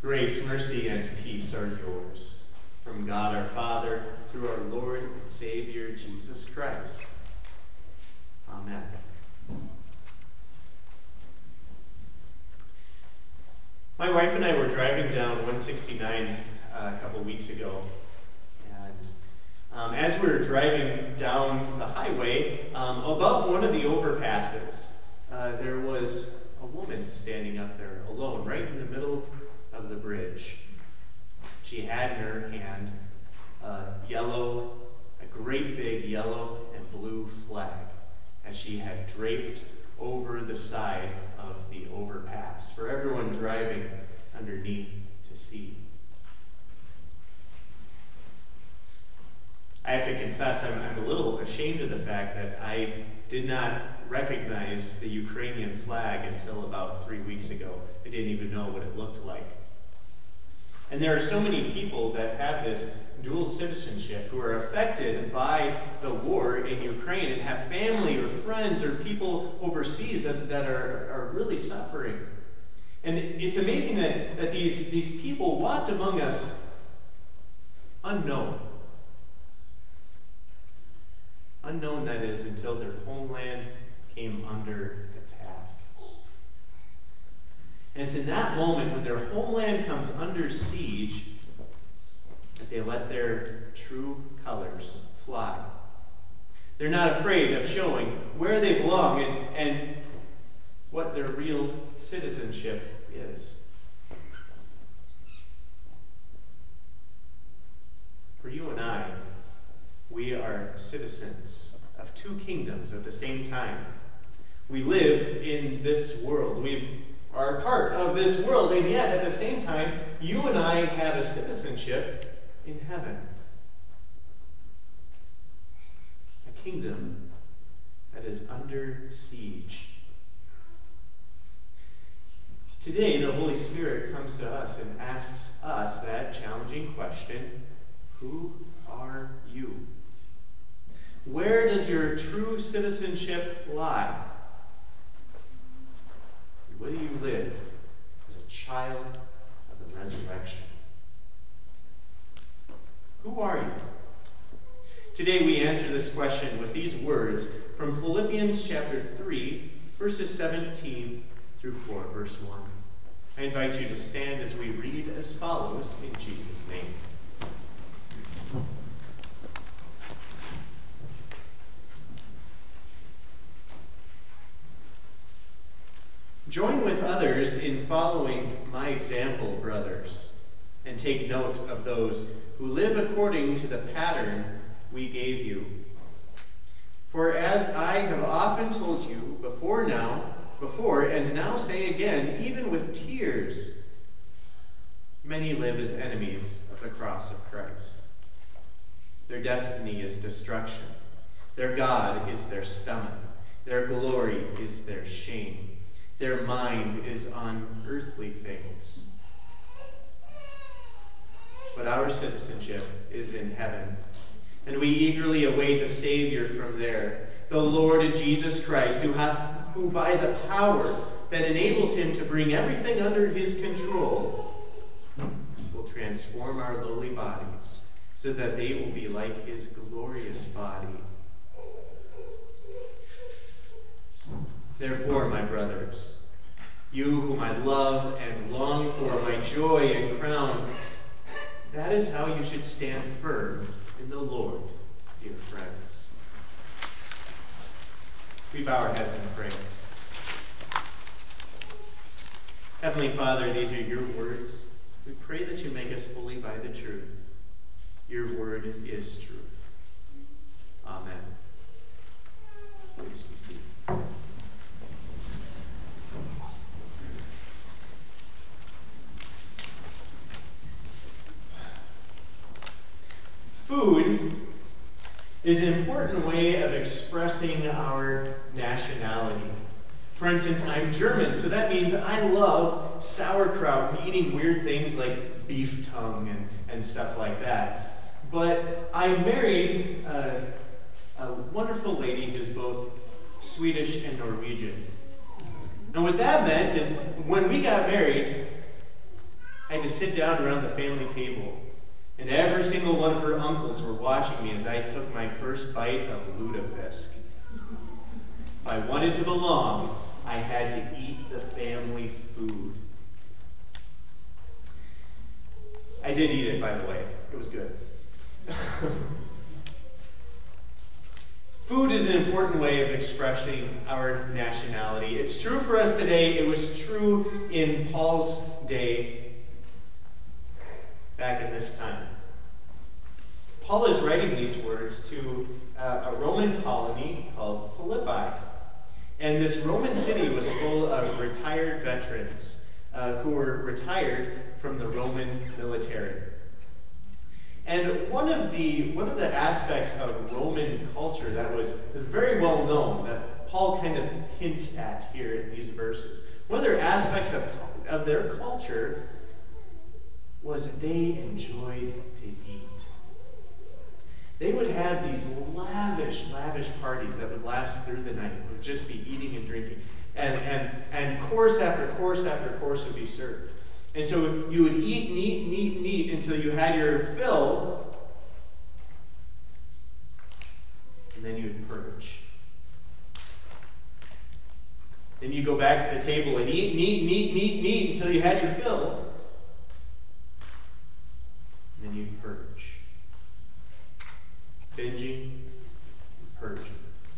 Grace, mercy, and peace are yours from God our Father, through our Lord and Savior, Jesus Christ. Amen. My wife and I were driving down 169 uh, a couple weeks ago, and um, as we were driving down the highway, um, above one of the overpasses, uh, there was a woman standing up there alone, right in the middle of the bridge. She had in her hand a yellow, a great big yellow and blue flag, as she had draped over the side of the overpass for everyone driving underneath to see. I have to confess, I'm, I'm a little ashamed of the fact that I did not recognize the Ukrainian flag until about three weeks ago. I didn't even know what it looked like. And there are so many people that have this dual citizenship who are affected by the war in Ukraine and have family or friends or people overseas that, that are, are really suffering. And it's amazing that, that these, these people walked among us unknown. Unknown, that is, until their homeland came under and it's in that moment when their homeland comes under siege that they let their true colors fly. They're not afraid of showing where they belong and, and what their real citizenship is. For you and I, we are citizens of two kingdoms at the same time. We live in this world. We are part of this world, and yet at the same time, you and I have a citizenship in heaven. A kingdom that is under siege. Today, the Holy Spirit comes to us and asks us that challenging question Who are you? Where does your true citizenship lie? Will you live as a child of the resurrection? Who are you? Today we answer this question with these words from Philippians chapter 3, verses 17 through 4, verse 1. I invite you to stand as we read as follows in Jesus' name. Join with others in following my example, brothers, and take note of those who live according to the pattern we gave you. For as I have often told you before now, before and now say again, even with tears, many live as enemies of the cross of Christ. Their destiny is destruction. Their God is their stomach. Their glory is their shame. Their mind is on earthly things. But our citizenship is in heaven, and we eagerly await a Savior from there, the Lord Jesus Christ, who, ha- who by the power that enables him to bring everything under his control will transform our lowly bodies so that they will be like his glorious body Therefore, my brothers, you whom I love and long for, my joy and crown, that is how you should stand firm in the Lord, dear friends. We bow our heads and pray. Heavenly Father, these are your words. We pray that you make us holy by the truth. Your word is truth. Amen. Please be seated. Food is an important way of expressing our nationality. For instance, I'm German, so that means I love sauerkraut and eating weird things like beef tongue and, and stuff like that. But I married a, a wonderful lady who's both Swedish and Norwegian. And what that meant is when we got married, I had to sit down around the family table, and every single one of her uncles were watching me as I took my first bite of lutefisk. If I wanted to belong, I had to eat the family food. I did eat it, by the way. It was good. Food is an important way of expressing our nationality. It's true for us today. It was true in Paul's day back in this time. Paul is writing these words to uh, a Roman colony called Philippi. And this Roman city was full of retired veterans uh, who were retired from the Roman military. And one of the one of the aspects of Roman culture that was very well known that Paul kind of hints at here in these verses, one of their aspects of, of their culture was that they enjoyed to eat. They would have these lavish, lavish parties that would last through the night. It would just be eating and drinking. And, and, and course after course after course would be served. And so you would eat and eat and eat and eat until you had your fill, and then you would purge. Then you go back to the table and eat and eat and eat and eat and eat until you had your fill. And then you purge. Binging, purging.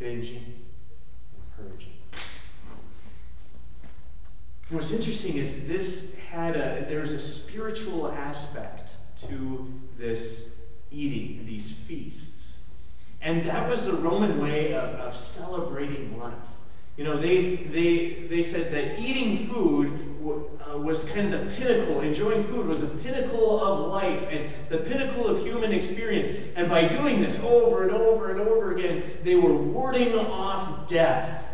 Binging, and purging. And what's interesting is this had a, there's a spiritual aspect to this eating, these feasts. And that was the Roman way of, of celebrating life. You know, they, they, they said that eating food uh, was kind of the pinnacle, enjoying food was the pinnacle of life and the pinnacle of human experience. And by doing this over and over and over again, they were warding off death.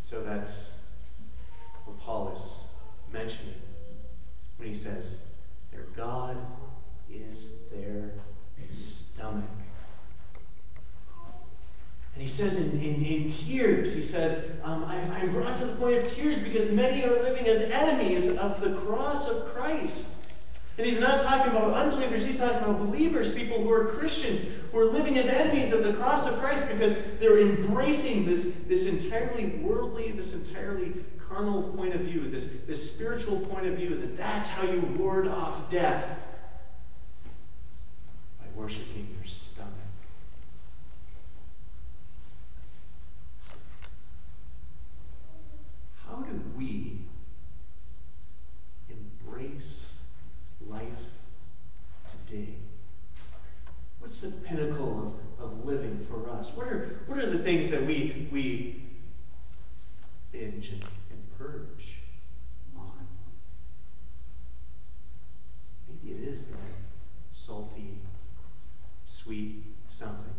So that's what Paul is mentioning when he says, Their God is their stomach. And he says in, in, in tears, he says, um, I'm, I'm brought to the point of tears because many are living as enemies of the cross of Christ. And he's not talking about unbelievers, he's talking about believers, people who are Christians, who are living as enemies of the cross of Christ because they're embracing this, this entirely worldly, this entirely carnal point of view, this, this spiritual point of view, that that's how you ward off death by worshiping your stomach. How do we embrace life today? What's the pinnacle of, of living for us? What are, what are the things that we, we binge and, and purge on? Maybe it is the salty, sweet something.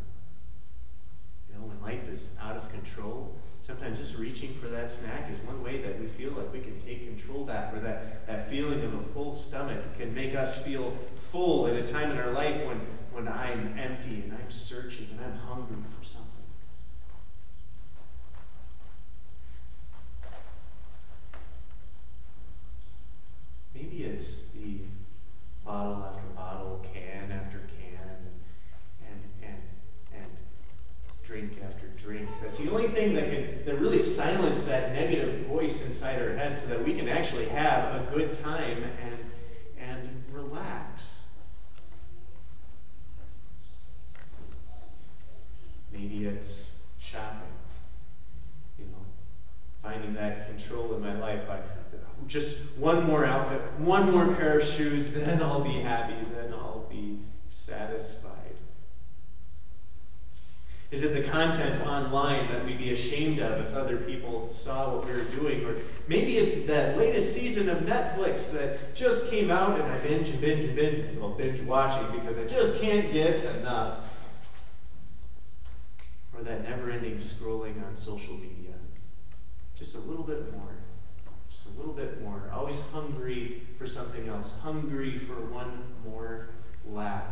You know, when life is out of control, sometimes just reaching for that snack is one way that we feel like we can take control back, or that, that feeling of a full stomach can make us feel full at a time in our life when, when I'm empty and I'm searching and I'm hungry for something. Maybe it's the bottle after bottle, can after can, and, and, and drink after drink. That's the only thing that can that really silence that negative voice inside our head so that we can actually have a good time and relax. Maybe it's shopping. You know, finding that control in my life by just one more outfit, one more pair of shoes, then I'll be happy, then I'll be satisfied. Is it the content online that we'd be ashamed of if other people saw what we were doing? Or maybe it's that latest season of Netflix that just came out and I binge and binge and binge, well, binge watching because I just can't get enough. Or that never ending scrolling on social media. Just a little bit more. Just a little bit more. Always hungry for something else. Hungry for one more laugh.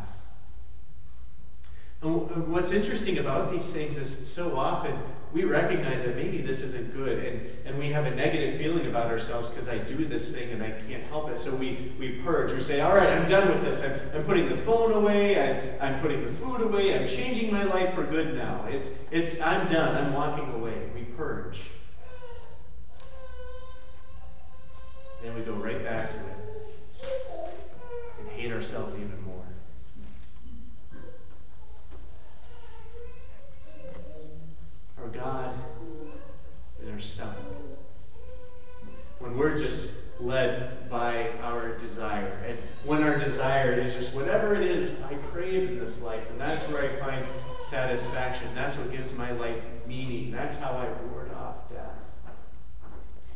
And what's interesting about these things is so often we recognize that maybe this isn't good and, and we have a negative feeling about ourselves because I do this thing and I can't help it. So we, we purge. We say, all right, I'm done with this. I'm, I'm putting the phone away. I, I'm putting the food away. I'm changing my life for good now. It's, it's, I'm done. I'm walking away. We purge. That's how I ward off death.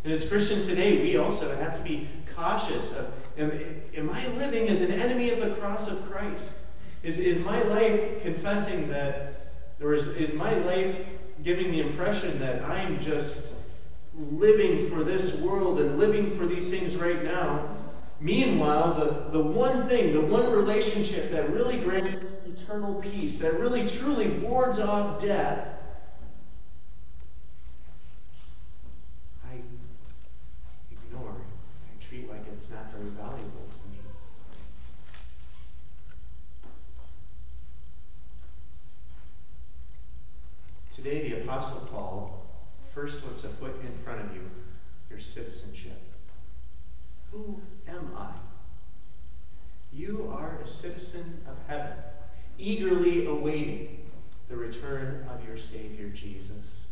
And as Christians today, we also have to be cautious of am, am I living as an enemy of the cross of Christ? Is, is my life confessing that, or is, is my life giving the impression that I'm just living for this world and living for these things right now. Meanwhile, the, the one thing, the one relationship that really grants eternal peace, that really truly wards off death, I ignore. I treat like it's not very valuable. Today, the Apostle Paul first wants to put in front of you your citizenship. Who am I? You are a of heaven, eagerly awaiting the return of your Savior Jesus.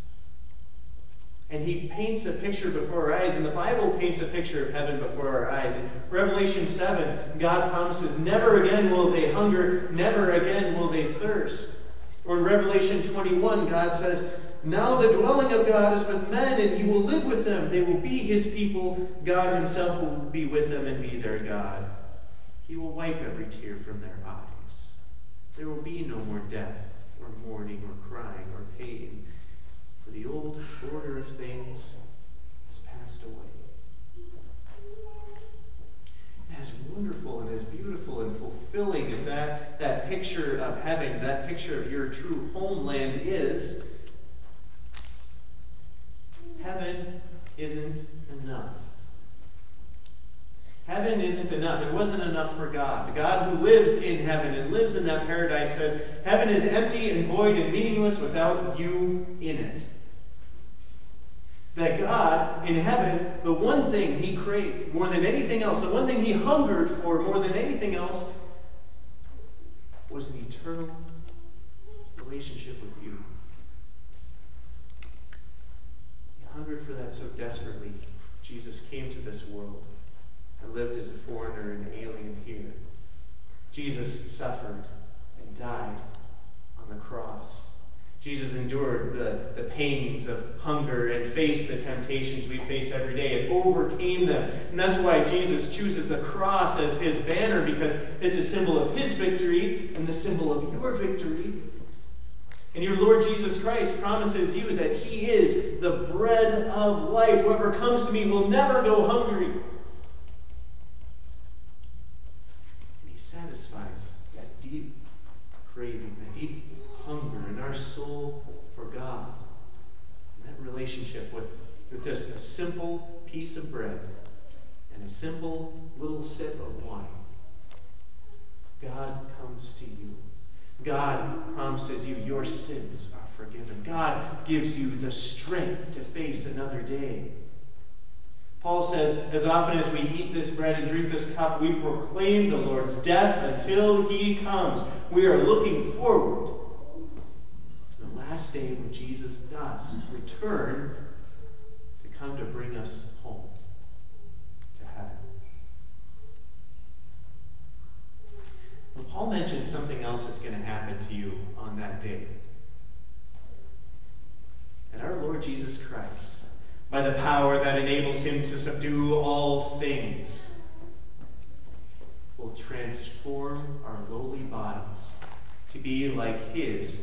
And he paints a picture before our eyes, and the Bible paints a picture of heaven before our eyes. In Revelation 7, God promises, Never again will they hunger, never again will they thirst. Or in Revelation 21, God says, Now the dwelling of God is with men, and he will live with them. They will be his people. God himself will be with them and be their God. He will wipe every tear from their eyes. There will be no more death, or mourning, or crying, or pain, for the old order of things has passed away as wonderful and as beautiful and fulfilling as that, that picture of heaven, that picture of your true homeland is, heaven isn't enough. Heaven isn't enough. It wasn't enough for God. The God who lives in heaven and lives in that paradise says, Heaven is empty and void and meaningless without you in it that God in heaven, the one thing he craved more than anything else, the one thing he hungered for more than anything else, was an eternal relationship with you. He hungered for that so desperately. Jesus came to this world and lived as a foreigner and alien here. Jesus suffered and died on the cross Jesus endured the, the pains of hunger and faced the temptations we face every day and overcame them. And that's why Jesus chooses the cross as his banner because it's a symbol of his victory and the symbol of your victory. And your Lord Jesus Christ promises you that he is the bread of life. Whoever comes to me will never go hungry. And he satisfies that deep craving, that deep hunger in our for God. And that relationship with, with just a simple piece of bread and a simple little sip of wine. God comes to you. God promises you your sins are forgiven. God gives you the strength to face another day. Paul says, as often as we eat this bread and drink this cup, we proclaim the Lord's death until he comes. We are looking forward last day when Jesus does return to come to bring us home to heaven. Paul mentioned something else that's going to happen to you on that day. And our Lord Jesus Christ, by the power that enables him to subdue all things, will transform our lowly bodies to be like his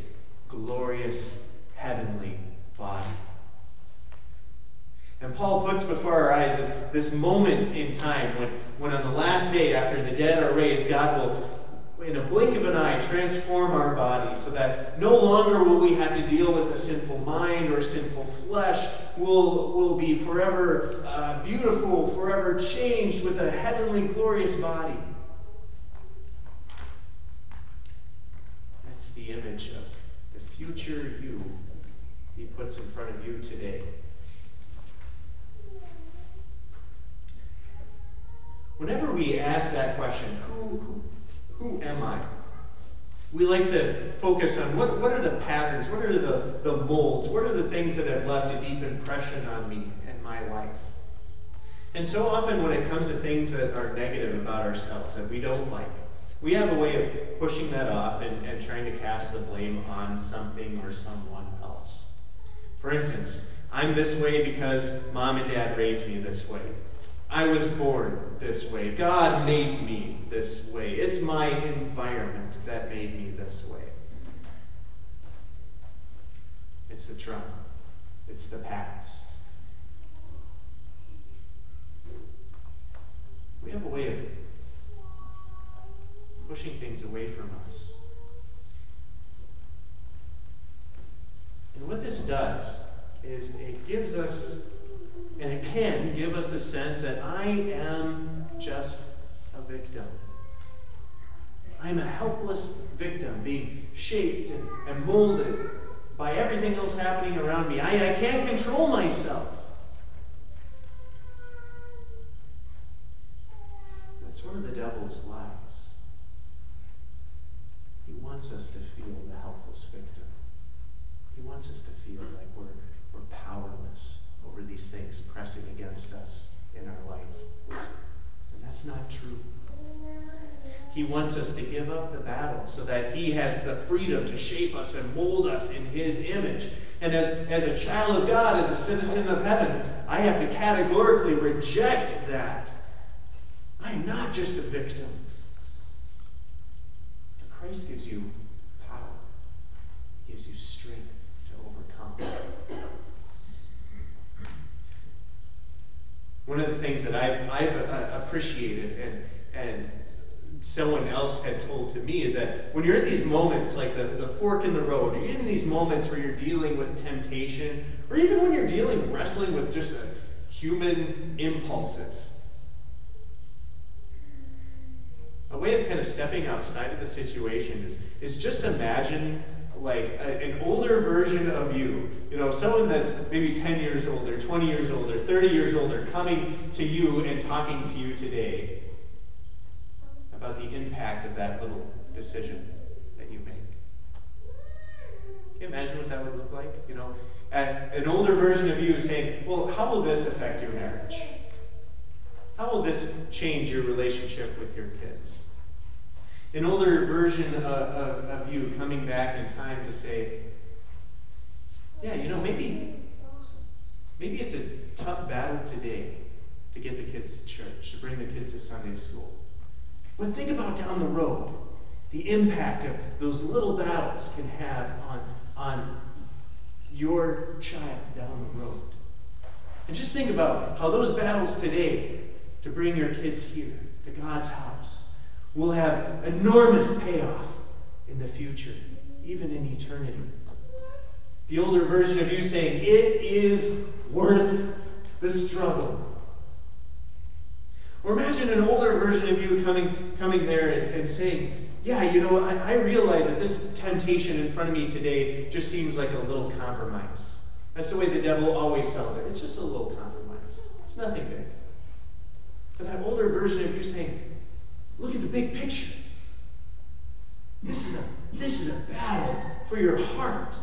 glorious heavenly body. And Paul puts before our eyes this, moment in time when, when on the last day after the dead are raised, God will in a blink of an eye, transform our body so that no longer will we have to deal with a sinful mind or sinful flesh. We'll, we'll be forever uh, beautiful, forever changed with a heavenly, glorious body. That's the image of future you he puts in front of you today. Whenever we ask that question, who, who who am I? We like to focus on what, what are the patterns, what are the, the molds, what are the things that have left a deep impression on me and my life. And so often, when it comes to things that are negative about ourselves that we don't like, we have a way of pushing that off and, and trying to cast the blame on something or someone else. For instance, I'm this way because mom and dad raised me this way. I was born this way. God made me this way. It's my environment that made me this way. It's the trauma, it's the past. We have a way of pushing things away from us. And what this does is it gives us and it can give us a sense that I am just a victim. I'm a helpless victim being shaped and, molded by everything else happening around me. I, I can't control myself. That's one of the devil's lies. He wants us to feel the helpless victim. He wants us to feel like we're, we're powerless over these things pressing against us in our life. And that's not true. He wants us to give up the battle so that He has the freedom to shape us and mold us in His image. And as, as a child of God, as a citizen of heaven, I have to categorically reject that. I am not just a victim. Christ gives you power, gives you strength to overcome. One of the things that I've, I've uh, appreciated and, and someone else had told to me is that when you're in these moments, like the, the fork in the road, you're in these moments where you're dealing with temptation, or even when you're dealing, wrestling with just human impulses, a way of kind of stepping outside of the situation is, is just imagine like a, an older version of you, you know, someone that's maybe 10 years older, 20 years older, 30 years older, coming to you and talking to you today about the impact of that little decision that you make. Can you imagine what that would look like? You know, an older version of you saying, well, how will this affect your marriage? How will this change your relationship with your kids? An older version of, of, of, you coming back in time to say, yeah, you know, maybe, maybe it's a tough battle today to get the kids to church, to bring the kids to Sunday school. But think about down the road the impact of those little battles can have on, on your child down the road. And just think about how those battles today to bring your kids here to God's house will have enormous payoff in the future, even in eternity. The older version of you saying, It is worth the struggle. Or imagine an older version of you coming, coming there and, and saying, Yeah, you know, I, I realize that this temptation in front of me today just seems like a little compromise. That's the way the devil always sells it. It's just a little compromise, it's nothing big. But that older version of you saying, Look at the big picture. This is a, this is a battle for your heart.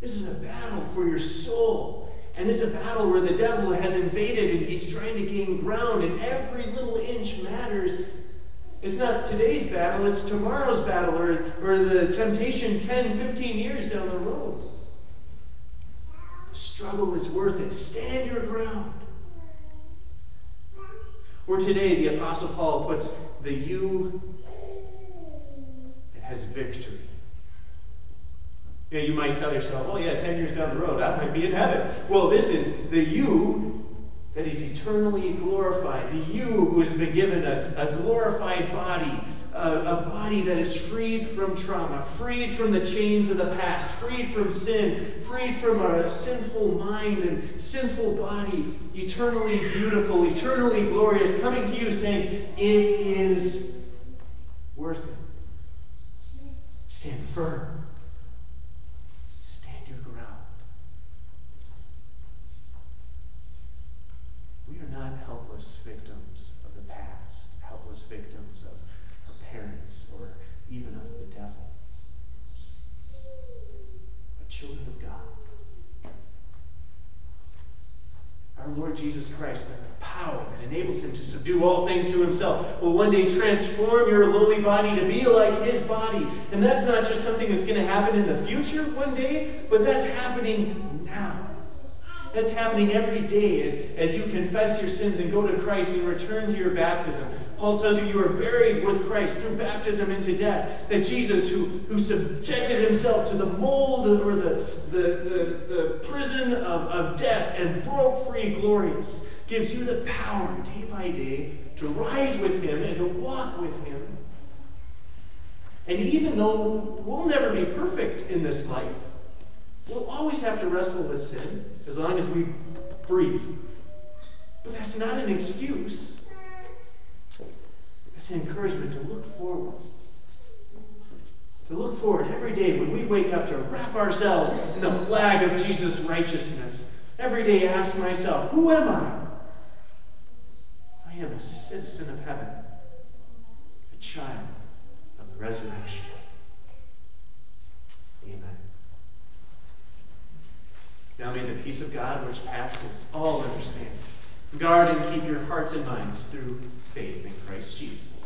This is a battle for your soul. And it's a battle where the devil has invaded and he's trying to gain ground, and every little inch matters. It's not today's battle, it's tomorrow's battle, or, or the temptation 10, 15 years down the road. The struggle is worth it. Stand your ground. Or today, the Apostle Paul puts the you that has victory. Yeah, you might tell yourself, oh, yeah, 10 years down the road, I might be in heaven. Well, this is the you that is eternally glorified, the you who has been given a, a glorified body a, a, body that is freed from trauma, freed from the chains of the past, freed from sin, freed from a sinful mind and sinful body, eternally beautiful, eternally glorious, coming to you saying, It is worth it. Stand firm. Stand your ground. We are not helpless victims of the past, helpless victims of our parents or even of the devil, but children of God. Our Lord Jesus Christ, by the power that enables him to subdue all things to himself, will one day transform your lowly body to be like his body. And that's not just something that's going to happen in the future one day, but that's happening now. That's happening every day as, as you confess your sins and go to Christ and return to your baptism. Paul tells you you are buried with Christ through baptism into death. That Jesus, who, who subjected himself to the mold or the, the, the, the prison of, of death and broke free glorious, gives you the power day by day to rise with him and to walk with him. And even though we'll never be perfect in this life, we'll always have to wrestle with sin as long as we breathe. But that's not an excuse. It's an encouragement to look forward. To look forward every day when we wake up to wrap ourselves in the flag of Jesus' righteousness. Every day ask myself, who am I? Am a citizen of heaven, a child of the resurrection. Amen. Now may the peace of God, which passes all understanding, guard and keep your hearts and minds through faith in Christ Jesus.